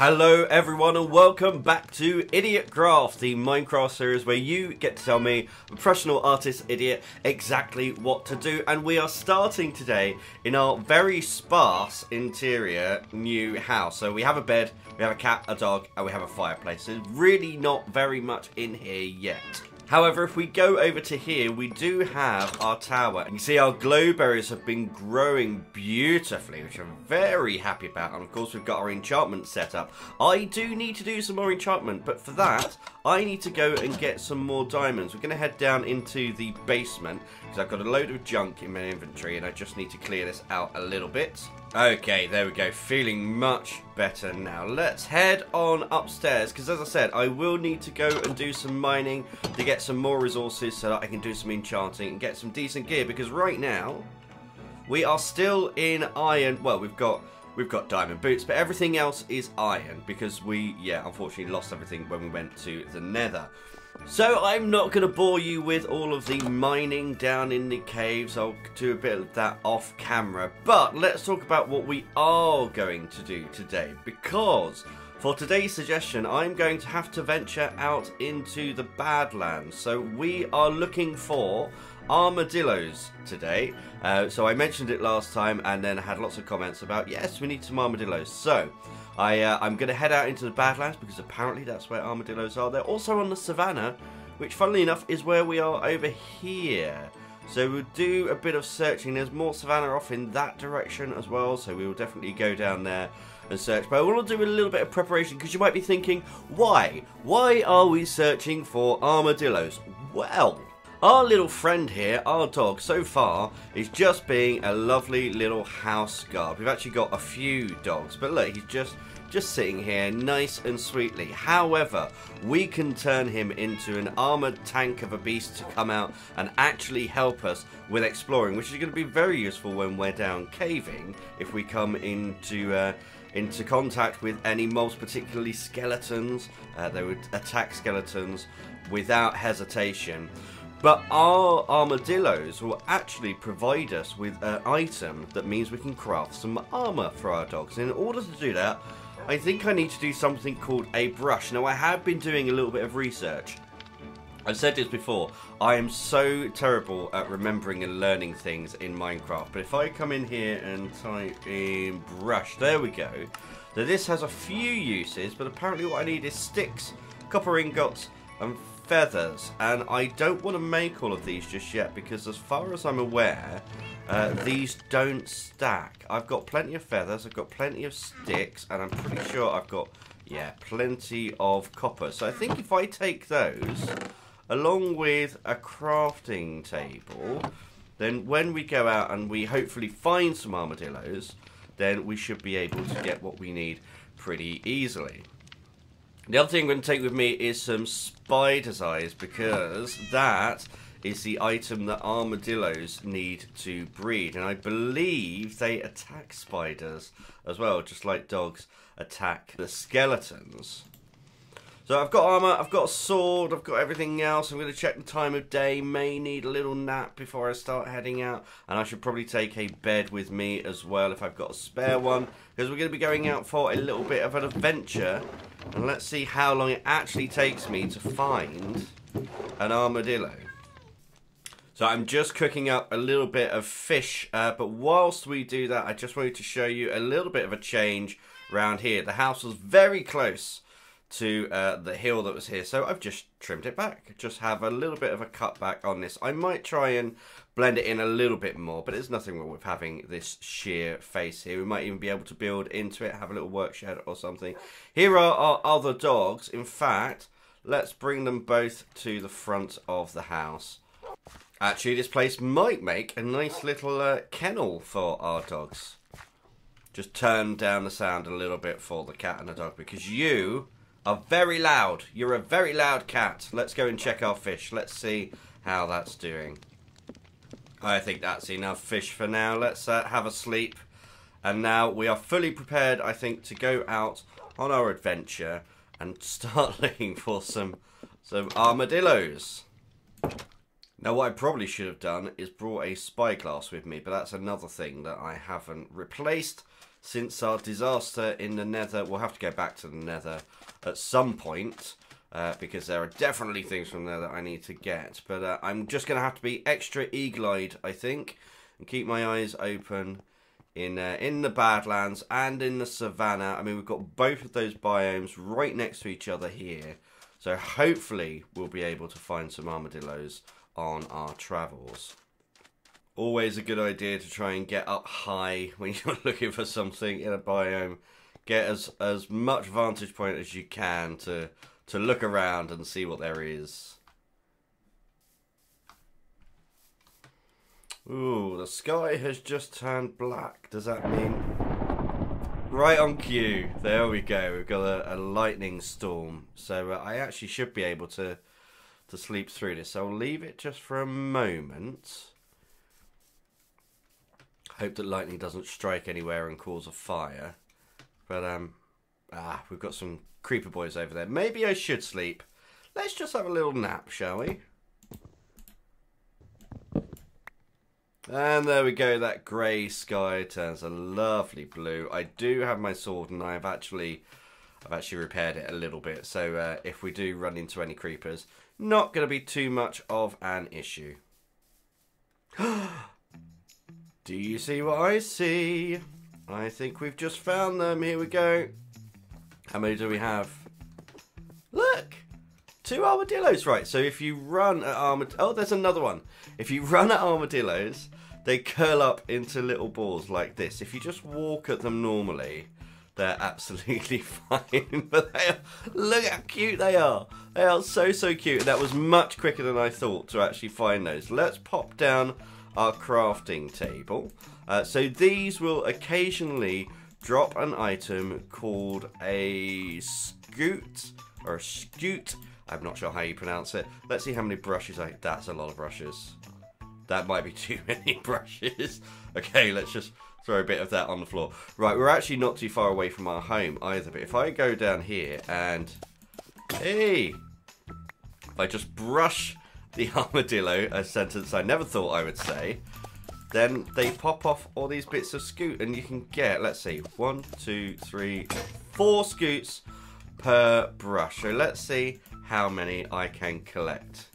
Hello everyone and welcome back to IdiotCraft, the Minecraft series where you get to tell me, professional artist idiot, exactly what to do. And we are starting today in our very sparse interior new house. So we have a bed, we have a cat, a dog, and we have a fireplace. There's really not very much in here yet. However, if we go over to here, we do have our tower. You see our glowberries have been growing beautifully, which I'm very happy about. And of course, we've got our enchantment set up. I do need to do some more enchantment, but for that, I need to go and get some more diamonds. We're going to head down into the basement, because I've got a load of junk in my inventory, and I just need to clear this out a little bit. Okay, there we go. Feeling much better now. Let's head on upstairs, because as I said, I will need to go and do some mining to get some more resources so that I can do some enchanting and get some decent gear, because right now, we are still in iron. Well, we've got we've got diamond boots, but everything else is iron, because we, yeah, unfortunately lost everything when we went to the nether. So I'm not going to bore you with all of the mining down in the caves. I'll do a bit of that off camera. But let's talk about what we are going to do today. Because for today's suggestion, I'm going to have to venture out into the Badlands. So we are looking for armadillos today. Uh, so I mentioned it last time and then had lots of comments about, yes, we need some armadillos. So I, uh, I'm going to head out into the Badlands because apparently that's where armadillos are. They're also on the savannah, which funnily enough is where we are over here. So we'll do a bit of searching. There's more savannah off in that direction as well, so we will definitely go down there and search. But I want to do a little bit of preparation because you might be thinking, why? Why are we searching for armadillos? Well, our little friend here, our dog, so far, is just being a lovely little house guard. We've actually got a few dogs, but look, he's just just sitting here nice and sweetly. However, we can turn him into an armored tank of a beast to come out and actually help us with exploring, which is going to be very useful when we're down caving if we come into uh, into contact with any mobs, particularly skeletons. Uh, they would attack skeletons without hesitation. But our armadillos will actually provide us with an item that means we can craft some armor for our dogs. In order to do that, I think I need to do something called a brush. Now, I have been doing a little bit of research. I've said this before, I am so terrible at remembering and learning things in Minecraft. But if I come in here and type in brush, there we go. Now, this has a few uses, but apparently what I need is sticks, copper ingots, and feathers. And I don't want to make all of these just yet, because as far as I'm aware, uh, these don't stack. I've got plenty of feathers, I've got plenty of sticks, and I'm pretty sure I've got, yeah, plenty of copper. So I think if I take those, along with a crafting table, then when we go out and we hopefully find some armadillos, then we should be able to get what we need pretty easily. The other thing I'm going to take with me is some spider's eyes because that is the item that armadillos need to breed. And I believe they attack spiders as well, just like dogs attack the skeletons. So I've got armor, I've got a sword, I've got everything else. I'm going to check the time of day. May need a little nap before I start heading out. And I should probably take a bed with me as well if I've got a spare one. Because we're going to be going out for a little bit of an adventure. And let's see how long it actually takes me to find an armadillo. So I'm just cooking up a little bit of fish, uh, but whilst we do that, I just wanted to show you a little bit of a change around here. The house was very close to uh, the hill that was here, so I've just trimmed it back. Just have a little bit of a cut back on this. I might try and blend it in a little bit more, but there's nothing wrong with having this sheer face here. We might even be able to build into it, have a little work shed or something. Here are our other dogs. In fact, let's bring them both to the front of the house. Actually, this place might make a nice little uh, kennel for our dogs. Just turn down the sound a little bit for the cat and the dog because you are very loud. You're a very loud cat. Let's go and check our fish. Let's see how that's doing. I think that's enough fish for now. Let's uh, have a sleep. And now we are fully prepared, I think, to go out on our adventure and start looking for some some armadillos. Now, what I probably should have done is brought a spyglass with me, but that's another thing that I haven't replaced. Since our disaster in the nether. We'll have to go back to the nether at some point. Uh, because there are definitely things from there that I need to get. But uh, I'm just going to have to be extra eagle-eyed, I think, and keep my eyes open in uh, in the Badlands and in the Savannah. I mean, we've got both of those biomes right next to each other here. So hopefully we'll be able to find some armadillos on our travels. Always a good idea to try and get up high when you're looking for something in a biome. Get as, as much vantage point as you can to, to look around and see what there is. Ooh, the sky has just turned black. Does that mean... Right on cue. There we go. We've got a, a lightning storm. So uh, I actually should be able to to sleep through this. So I'll leave it just for a moment. Hope that lightning doesn't strike anywhere and cause a fire. But, um, ah, we've got some creeper boys over there. Maybe I should sleep. Let's just have a little nap, shall we? And there we go, that grey sky turns a lovely blue. I do have my sword and I've actually I've actually repaired it a little bit. So uh, if we do run into any creepers, not going to be too much of an issue. do you see what I see? I think we've just found them. Here we go. How many do we have? Look! Two armadillos, right. So if you run at armadillos... Oh, there's another one. If you run at armadillos, they curl up into little balls like this. If you just walk at them normally, they're absolutely fine. but they are, look how cute they are. They are so, so cute. That was much quicker than I thought to actually find those. Let's pop down our crafting table. Uh, so these will occasionally drop an item called a scute or a scute I'm not sure how you pronounce it. Let's see how many brushes I... That's a lot of brushes. That might be too many brushes. okay, let's just throw a bit of that on the floor. Right, we're actually not too far away from our home either. But if I go down here and... Hey! If I just brush the armadillo, a sentence I never thought I would say, then they pop off all these bits of scute and you can get, let's see, one, two, three, four scutes per brush. So let's see how many I can collect.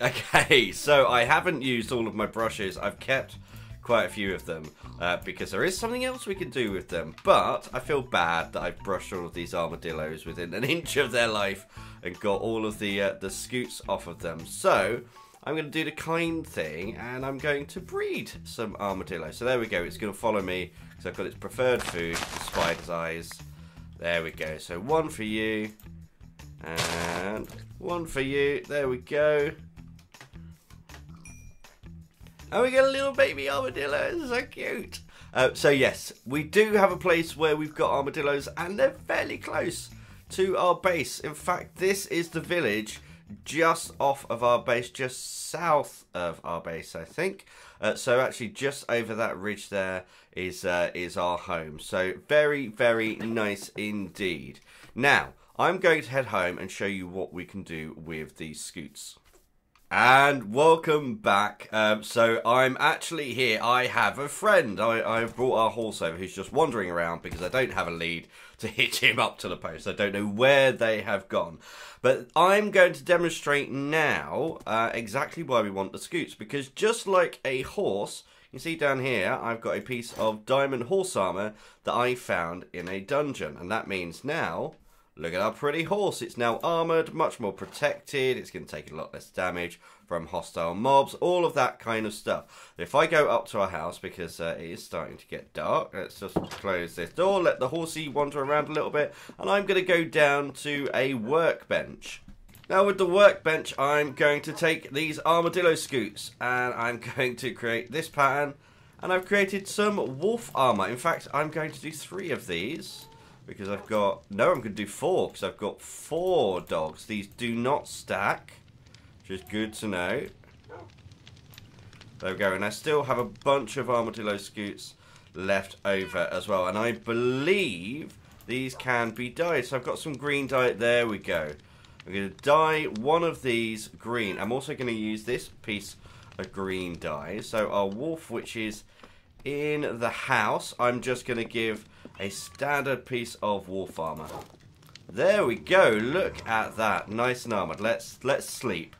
Okay, so I haven't used all of my brushes. I've kept quite a few of them uh, because there is something else we can do with them. But I feel bad that I've brushed all of these armadillos within an inch of their life and got all of the uh, the scutes off of them. So I'm going to do the kind thing and I'm going to breed some armadillo. So there we go. It's going to follow me because I've got its preferred food, the spider's eyes. There we go. So one for you. And one for you. There we go. And we get a little baby armadillo. It's so cute. Uh, so yes, we do have a place where we've got armadillos and they're fairly close to our base. In fact, this is the village just off of our base, just south of our base, I think. Uh, so actually, just over that ridge there is uh, is our home. So very, very nice indeed. Now, I'm going to head home and show you what we can do with these scutes. And welcome back. Um, so I'm actually here. I have a friend. I, I've brought our horse over who's just wandering around because I don't have a lead to hitch him up to the post. I don't know where they have gone. But I'm going to demonstrate now uh, exactly why we want the scutes. Because just like a horse, you see down here, I've got a piece of diamond horse armor that I found in a dungeon. And that means now Look at our pretty horse. It's now armoured, much more protected. It's going to take a lot less damage from hostile mobs, all of that kind of stuff. If I go up to our house, because uh, it is starting to get dark, let's just close this door, let the horsey wander around a little bit, and I'm going to go down to a workbench. Now with the workbench, I'm going to take these armadillo scutes, and I'm going to create this pattern, and I've created some wolf armour. In fact, I'm going to do three of these because I've got... No, I'm going to do four because I've got four dogs. These do not stack, which is good to know. There we go. And I still have a bunch of armadillo scutes left over as well. And I believe these can be dyed. So I've got some green dye. There we go. I'm going to dye one of these green. I'm also going to use this piece of green dye. So our wolf, which is in the house, I'm just going to give a standard piece of wolf armor. There we go. Look at that. Nice and armored. Let's let's sleep.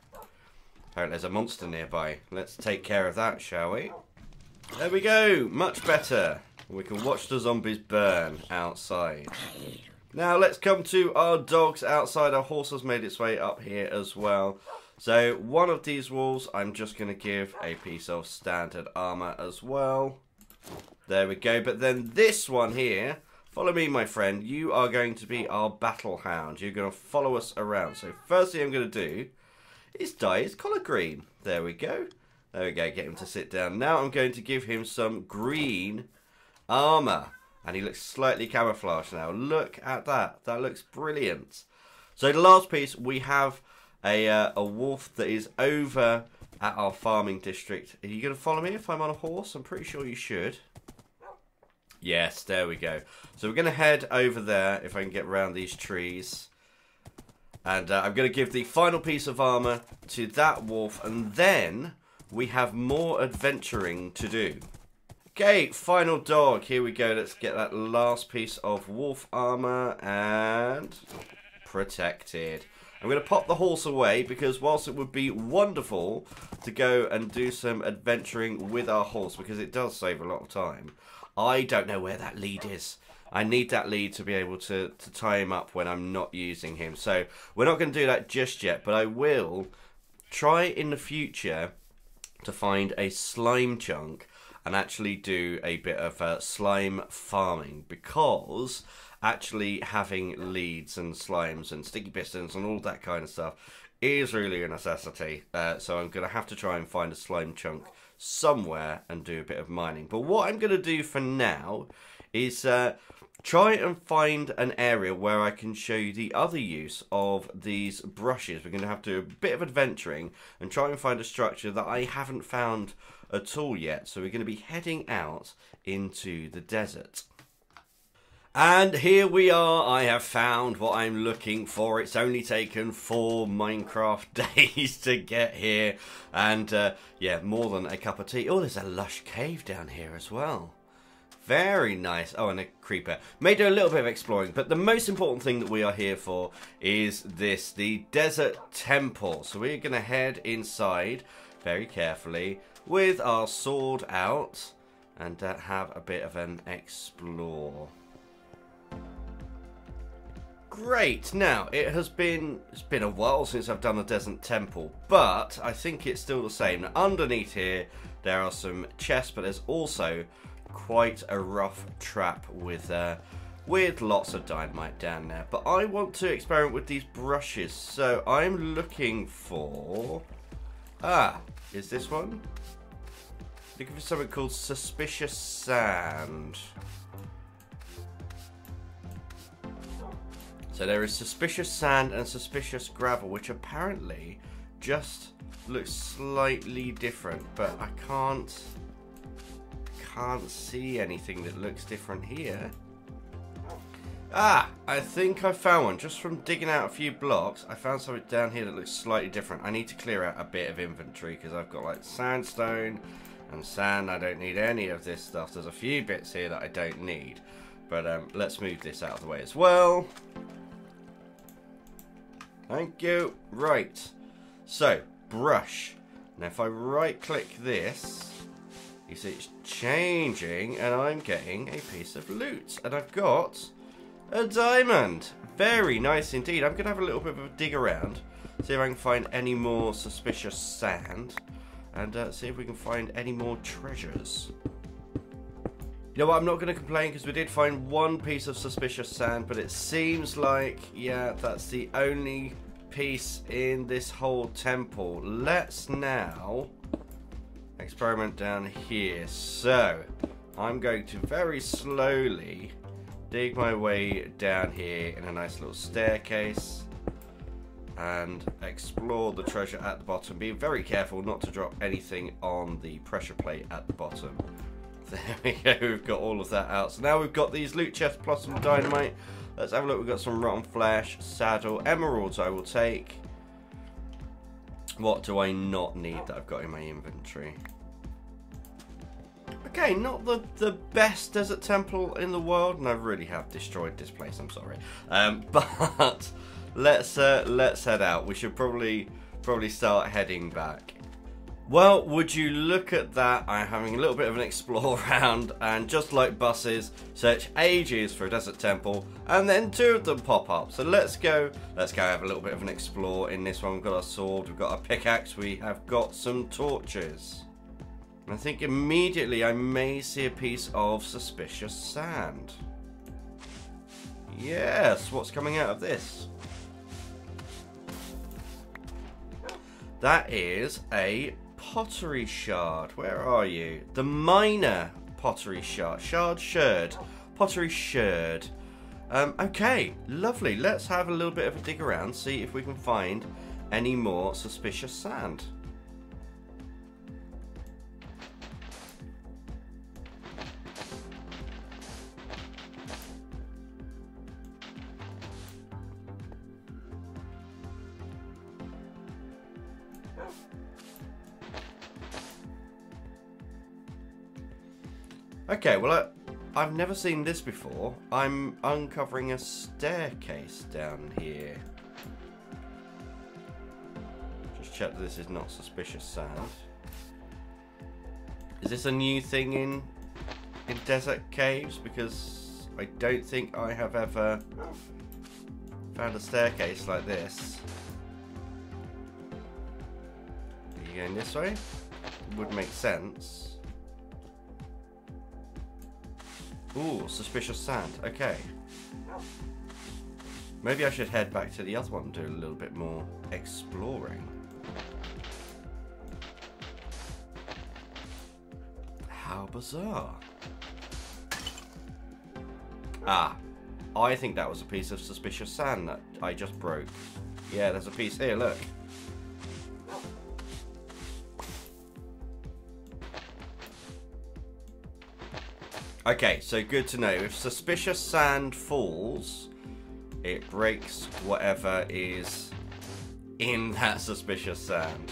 Oh, there's a monster nearby. Let's take care of that, shall we? There we go. Much better. We can watch the zombies burn outside. Now let's come to our dogs outside. Our horse has made its way up here as well. So one of these wolves, I'm just going to give a piece of standard armor as well. There we go. But then this one here, follow me, my friend. You are going to be our battle hound. You're going to follow us around. So first thing I'm going to do is dye his collar green. There we go. There we go. Get him to sit down. Now I'm going to give him some green armor. And he looks slightly camouflaged now. Look at that. That looks brilliant. So the last piece, we have a, uh, a wolf that is over at our farming district. Are you going to follow me if I'm on a horse? I'm pretty sure you should. Yes, there we go. So we're going to head over there if I can get around these trees. And uh, I'm going to give the final piece of armor to that wolf. And then we have more adventuring to do. Okay, final dog. Here we go. Let's get that last piece of wolf armor and protected. I'm going to pop the horse away because whilst it would be wonderful to go and do some adventuring with our horse because it does save a lot of time, I don't know where that lead is. I need that lead to be able to, to tie him up when I'm not using him. So we're not going to do that just yet, but I will try in the future to find a slime chunk and actually do a bit of uh, slime farming because actually having leads and slimes and sticky pistons and all that kind of stuff is really a necessity. Uh, so I'm going to have to try and find a slime chunk somewhere and do a bit of mining. But what I'm going to do for now is uh, try and find an area where I can show you the other use of these brushes. We're going to have to do a bit of adventuring and try and find a structure that I haven't found at all yet. So we're going to be heading out into the desert. And here we are, I have found what I'm looking for. It's only taken four Minecraft days to get here. And uh, yeah, more than a cup of tea. Oh, there's a lush cave down here as well. Very nice. Oh, and a creeper. May do a little bit of exploring, but the most important thing that we are here for is this, the Desert Temple. So we're going to head inside very carefully with our sword out and uh, have a bit of an explore. Great. Now, it has been it's been a while since I've done the Desert Temple, but I think it's still the same. Now, underneath here, there are some chests, but there's also quite a rough trap with uh, with lots of dynamite down there. But I want to experiment with these brushes, so I'm looking for ah, is this one? Looking for something called suspicious sand. So there is suspicious sand and suspicious gravel, which apparently just looks slightly different, but I can't can't see anything that looks different here. Ah, I think I found one. Just from digging out a few blocks, I found something down here that looks slightly different. I need to clear out a bit of inventory because I've got like sandstone and sand. I don't need any of this stuff. There's a few bits here that I don't need. But um, let's move this out of the way as well. Thank you. Right. So, brush. Now, if I right click this, you see it's changing and I'm getting a piece of loot. And I've got a diamond. Very nice indeed. I'm going to have a little bit of a dig around. See if I can find any more suspicious sand. And uh, see if we can find any more treasures. You know what, I'm not going to complain because we did find one piece of suspicious sand, but it seems like, yeah, that's the only piece in this whole temple. Let's now experiment down here. So, I'm going to very slowly dig my way down here in a nice little staircase and explore the treasure at the bottom. Be very careful not to drop anything on the pressure plate at the bottom. There we go, we've got all of that out. So now we've got these loot chests plus some dynamite. Let's have a look, we've got some rotten flesh, saddle, emeralds I will take. What do I not need that I've got in my inventory? Okay, not the, the best desert temple in the world, and I really have destroyed this place. I'm sorry, um, but let's uh, let's head out. We should probably probably start heading back. Well, would you look at that? I'm having a little bit of an explore around, and just like buses, search ages for a desert temple, and then two of them pop up. So let's go, let's go have a little bit of an explore in this one. We've got our sword, we've got a pickaxe, we have got some torches. I think immediately I may see a piece of suspicious sand. Yes, what's coming out of this? That is a pottery shard. Where are you? The miner pottery shard. Shard sherd. Pottery sherd. Um, okay, lovely. Let's have a little bit of a dig around, see if we can find any more suspicious sand. Okay, well, I, I've never seen this before. I'm uncovering a staircase down here. Just check that this is not suspicious sand. Is this a new thing in in desert caves? Because I don't think I have ever found a staircase like this. Are you going this way? Would make sense. Ooh, suspicious sand. Okay. Maybe I should head back to the other one and do a little bit more exploring. How bizarre. Ah, I think that was a piece of suspicious sand that I just broke. Yeah, there's a piece here, look. Okay, so good to know. If suspicious sand falls, it breaks whatever is in that suspicious sand.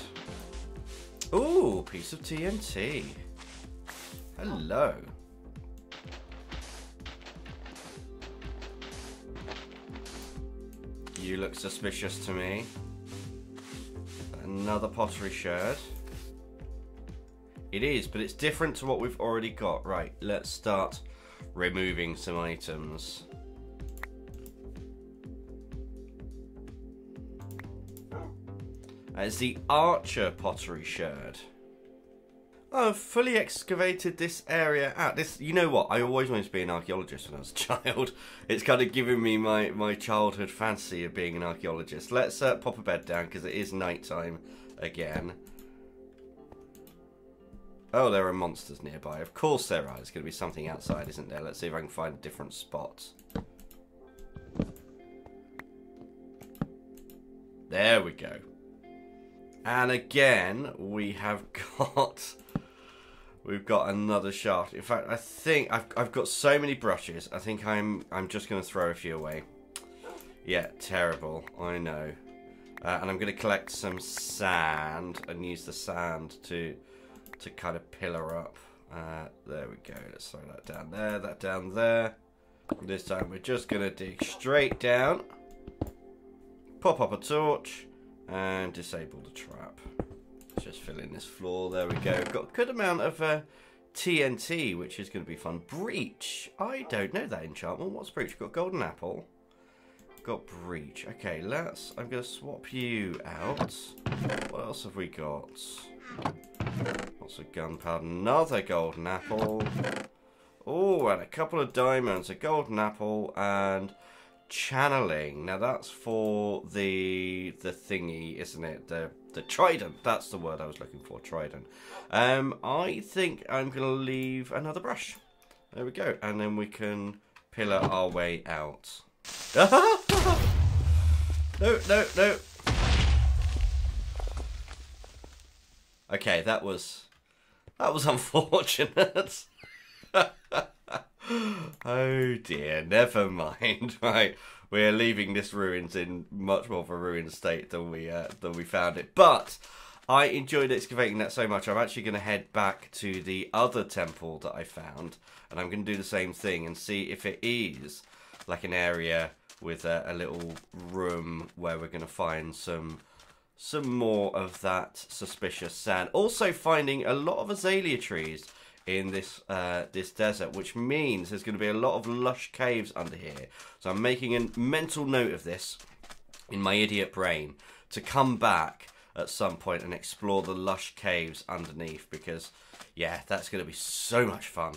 Ooh, piece of TNT. Hello. You look suspicious to me. Another pottery sherd. It is, but it's different to what we've already got. Right, let's start removing some items. As the Archer pottery sherd. I've fully excavated this area out. This, you know what? I always wanted to be an archaeologist when I was a child. It's kind of given me my my childhood fancy of being an archaeologist. Let's uh, pop a bed down because it is night time again. Oh, there are monsters nearby. Of course there are. There's going to be something outside, isn't there? Let's see if I can find a different spot. There we go. And again, we have got... We've got another shaft. In fact, I think I've, I've got so many brushes. I think I'm I'm just going to throw a few away. Yeah, terrible. I know. Uh, and I'm going to collect some sand and use the sand to to kind of pillar up. Uh, there we go. Let's throw that down there, that down there. This time we're just going to dig straight down. Pop up a torch and disable the trap. Let's just fill in this floor. There we go. Got a good amount of uh, TNT, which is going to be fun. Breach. I don't know that enchantment. What's breach? Got golden apple. Got breach. Okay, let's. I'm going to swap you out. What else have we got? Lots of gunpowder. Another golden apple. Oh, and a couple of diamonds. A golden apple and channeling. Now that's for the the thingy, isn't it? The the trident. That's the word I was looking for. Trident. Um, I think I'm gonna leave another brush. There we go, and then we can pillar our way out. no, no, no. Okay, that was that was unfortunate. oh dear, never mind. Right, we're leaving this ruins in much more of a ruined state than we uh, than we found it. But I enjoyed excavating that so much, I'm actually going to head back to the other temple that I found, and I'm going to do the same thing and see if it is like an area with a, a little room where we're going to find some some more of that suspicious sand. Also finding a lot of azalea trees in this uh, this desert, which means there's going to be a lot of lush caves under here. So I'm making a mental note of this in my idiot brain to come back at some point and explore the lush caves underneath because, yeah, that's going to be so much fun.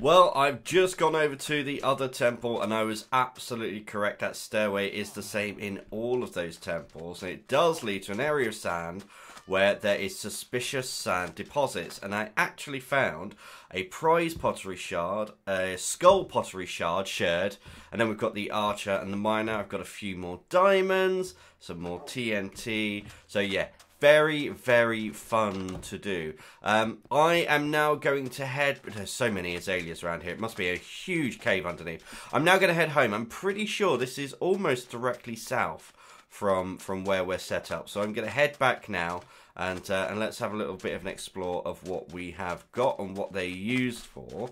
Well, I've just gone over to the other temple and I was absolutely correct. That stairway is the same in all of those temples. And it does lead to an area of sand where there is suspicious sand deposits. And I actually found a prize pottery shard, a skull pottery shard, shared, and then we've got the archer and the miner. I've got a few more diamonds, some more TNT. So yeah, very, very fun to do. Um, I am now going to head. There's so many azaleas around here. It must be a huge cave underneath. I'm now going to head home. I'm pretty sure this is almost directly south from from where we're set up. So I'm going to head back now and uh, and let's have a little bit of an explore of what we have got and what they're used for.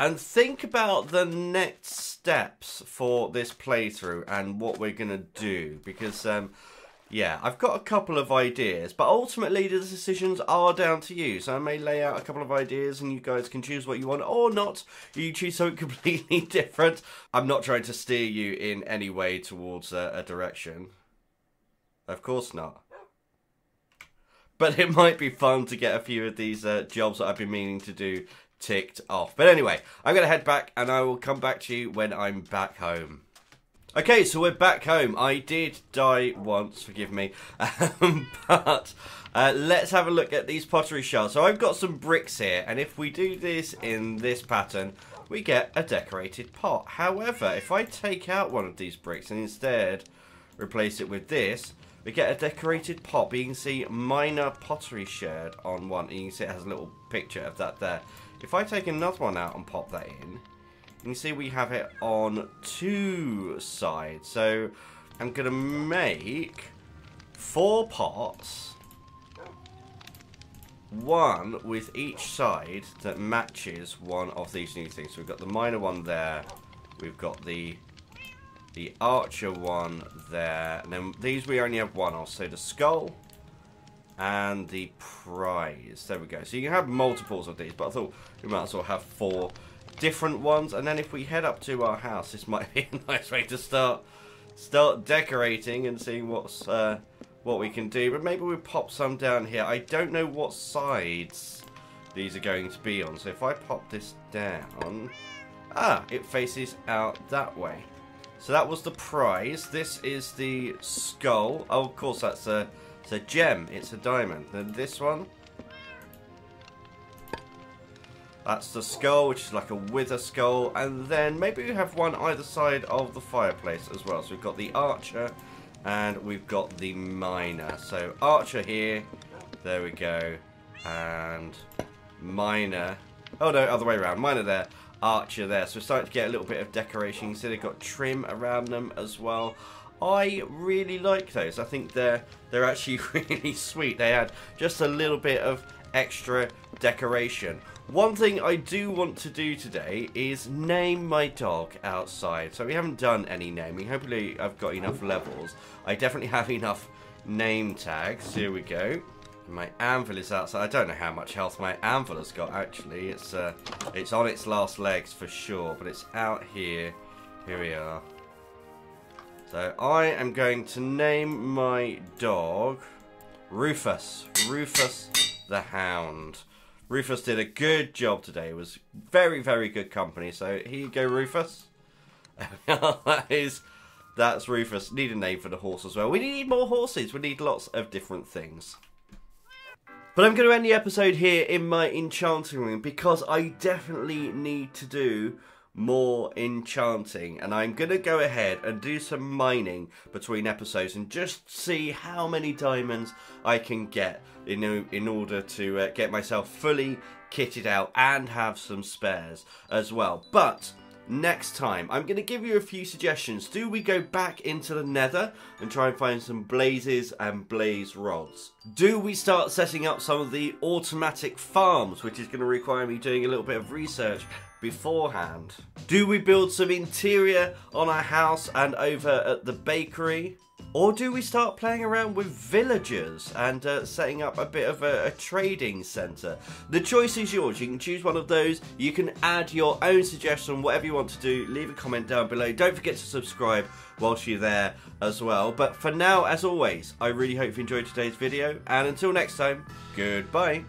And think about the next steps for this playthrough and what we're going to do because um, yeah, I've got a couple of ideas, but ultimately the decisions are down to you. So I may lay out a couple of ideas and you guys can choose what you want or not. You choose something completely different. I'm not trying to steer you in any way towards a, a direction. Of course not. But it might be fun to get a few of these uh, jobs that I've been meaning to do ticked off. But anyway, I'm going to head back and I will come back to you when I'm back home. Okay, so we're back home. I did die once, forgive me. Um, but uh, let's have a look at these pottery shards. So I've got some bricks here, and if we do this in this pattern, we get a decorated pot. However, if I take out one of these bricks and instead replace it with this, we get a decorated pot. But you can see miner pottery shard on one, and you can see it has a little picture of that there. If I take another one out and pop that in, you can see we have it on two sides. So I'm going to make four pots. One with each side that matches one of these new things. So we've got the miner one there. We've got the the archer one there. And then these we only have one of. So the skull and the prize. There we go. So you can have multiples of these, but I thought we might as well have four different ones. And then if we head up to our house, this might be a nice way to start start decorating and seeing what's uh, what we can do. But maybe we'll pop some down here. I don't know what sides these are going to be on. So if I pop this down, ah, it faces out that way. So that was the prize. This is the skull. Oh, of course, that's a, it's a gem. It's a diamond. Then this one That's the skull, which is like a wither skull. And then maybe we have one either side of the fireplace as well. So we've got the archer and we've got the miner. So archer here. There we go. And miner. Oh no, other way around. Miner there. Archer there. So we're starting to get a little bit of decoration. You see they've got trim around them as well. I really like those. I think they're they're actually really sweet. They add just a little bit of extra decoration. One thing I do want to do today is name my dog outside. So we haven't done any naming. Hopefully I've got enough levels. I definitely have enough name tags. Here we go. My anvil is outside. I don't know how much health my anvil has got actually. It's uh, it's on its last legs for sure, but it's out here. Here we are. So I am going to name my dog Rufus. Rufus the Hound. Rufus did a good job today. It was very, very good company. So here you go, Rufus. that is, that's Rufus. Need a name for the horse as well. We need more horses. We need lots of different things. But I'm going to end the episode here in my enchanting room because I definitely need to do more enchanting and I'm going to go ahead and do some mining between episodes and just see how many diamonds I can get in, in order to uh, get myself fully kitted out and have some spares as well. But next time. I'm going to give you a few suggestions. Do we go back into the nether and try and find some blazes and blaze rods? Do we start setting up some of the automatic farms, which is going to require me doing a little bit of research beforehand? Do we build some interior on our house and over at the bakery? Or do we start playing around with villagers and uh, setting up a bit of a, a trading centre? The choice is yours. You can choose one of those. You can add your own suggestion, whatever you want to do. Leave a comment down below. Don't forget to subscribe whilst you're there as well. But for now, as always, I really hope you enjoyed today's video. And until next time, goodbye.